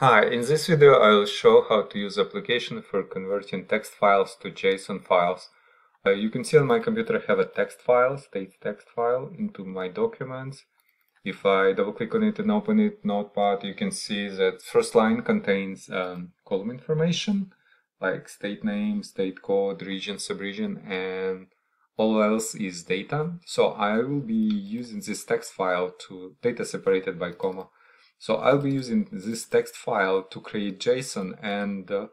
Hi, in this video I will show how to use application for converting text files to JSON files. Uh, you can see on my computer I have a text file, state text file, into my documents. If I double click on it and open it, Notepad, you can see that first line contains um, column information like state name, state code, region, subregion, and all else is data. So I will be using this text file to data separated by comma. So I'll be using this text file to create JSON and uh,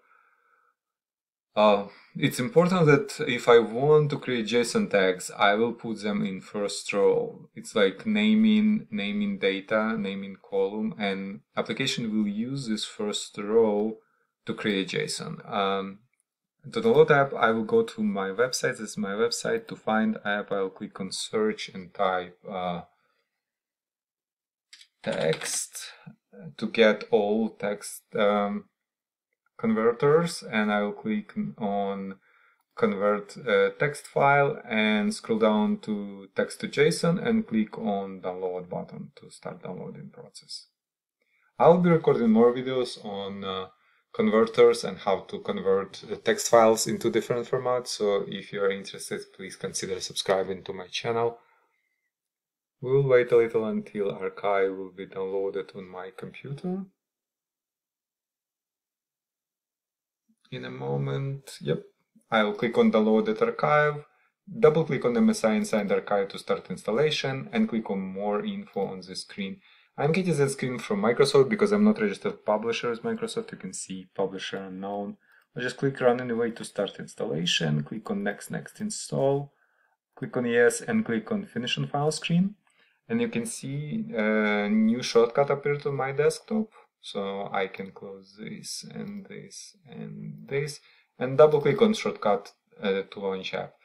uh, it's important that if I want to create JSON tags, I will put them in first row. It's like naming, naming data, naming column, and application will use this first row to create JSON. Um, to download app, I will go to my website. This is my website. To find app, I'll click on search and type uh, text to get all text um, converters and I will click on convert uh, text file and scroll down to text to JSON and click on download button to start downloading process. I'll be recording more videos on uh, converters and how to convert uh, text files into different formats so if you are interested please consider subscribing to my channel We'll wait a little until archive will be downloaded on my computer. In a moment, yep, I'll click on downloaded archive, double click on MSI inside archive to start installation and click on more info on the screen. I'm getting that screen from Microsoft because I'm not registered publisher with Microsoft. You can see publisher unknown. I'll just click run anyway to start installation, click on next, next install, click on yes and click on finish on file screen and you can see a new shortcut appeared on my desktop. So I can close this and this and this and double click on shortcut uh, to launch app.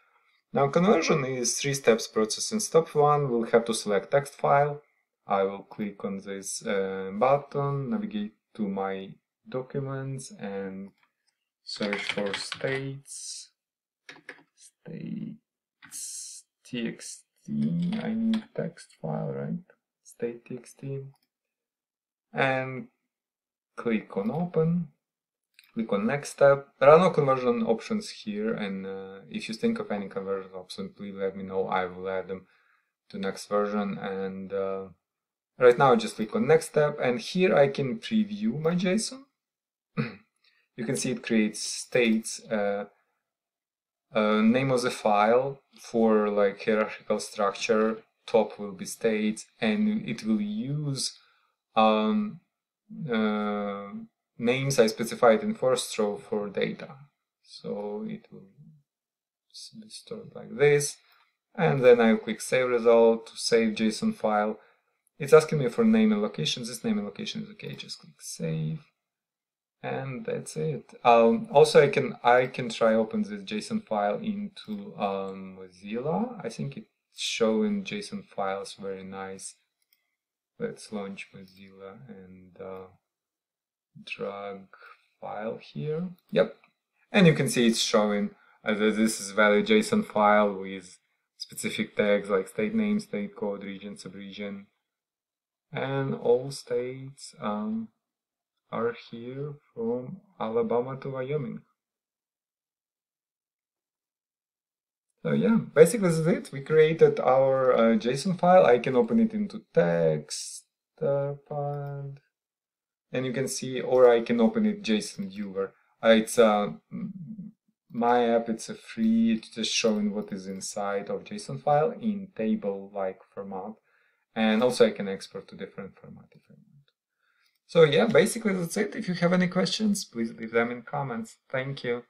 Now conversion is three steps process in step one. We'll have to select text file. I will click on this uh, button navigate to my documents and search for states states txt I need text file, right? State txt. And click on open. Click on next step. There are no conversion options here, and uh, if you think of any conversion option, please let me know. I will add them to next version. And uh, right now, I just click on next step, and here I can preview my JSON. you can see it creates states. Uh, uh, name of the file for like hierarchical structure top will be state and it will use um, uh, names I specified in first row for data. So it will be stored like this. And then I'll click save result to save JSON file. It's asking me for name and location this name and location is okay. Just click save and that's it. Um, also, I can I can try open this JSON file into um, Mozilla. I think it's showing JSON files very nice. Let's launch Mozilla and uh, drag file here. Yep, and you can see it's showing uh, this is valid JSON file with specific tags like state name, state code, region, subregion, and all states. Um, are here from Alabama to Wyoming. So yeah, basically this is it. We created our uh, JSON file. I can open it into text uh, and you can see, or I can open it JSON viewer. Uh, it's uh, my app. It's a free. It's just showing what is inside of JSON file in table-like format, and also I can export to different format want. So yeah, basically that's it. If you have any questions, please leave them in comments. Thank you.